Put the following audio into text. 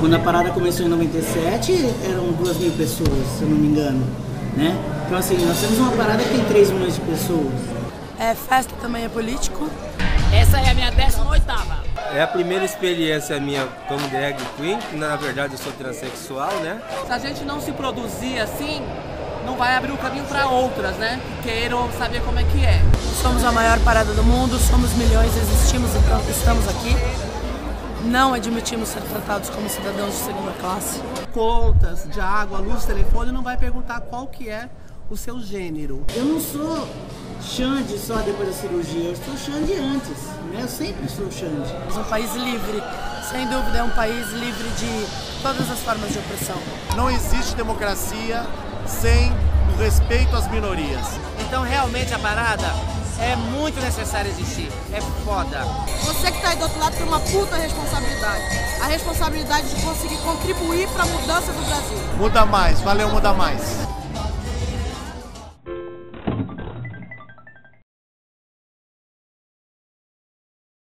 Quando a parada começou em 97, eram duas mil pessoas, se eu não me engano, né? Então assim, nós temos uma parada que tem 3 milhões de pessoas. É, festa também é político. Essa é a minha 18 É a primeira experiência minha como drag queen, que na verdade eu sou transexual, né? Se a gente não se produzir assim, não vai abrir o caminho para outras, né? Que queiram saber como é que é. Somos a maior parada do mundo, somos milhões, existimos e estamos aqui. Não admitimos ser tratados como cidadãos de segunda classe. Contas de água, luz, telefone, não vai perguntar qual que é o seu gênero. Eu não sou Xande só depois da cirurgia, eu sou Xande antes, né? Eu sempre sou Xande. É um país livre, sem dúvida é um país livre de todas as formas de opressão. Não existe democracia sem o respeito às minorias. Então realmente a parada muito necessária existir. É foda. Você que tá aí do outro lado tem uma puta responsabilidade. A responsabilidade de conseguir contribuir para a mudança do Brasil. Muda mais, valeu, muda mais.